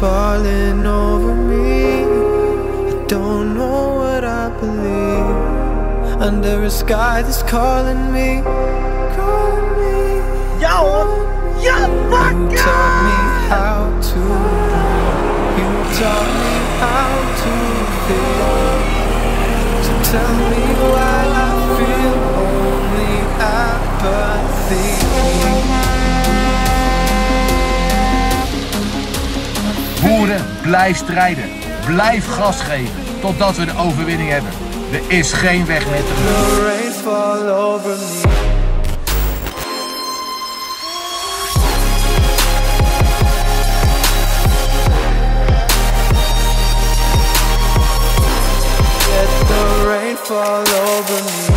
falling over me. I don't know what I believe. Under a sky that's calling me. Calling me. Ja hoor! Ja, You fuck taught me how to. You taught me how to feel. So tell me why Boeren, blijf strijden. Blijf gas geven totdat we de overwinning hebben. Er is geen weg meer terug. fall over me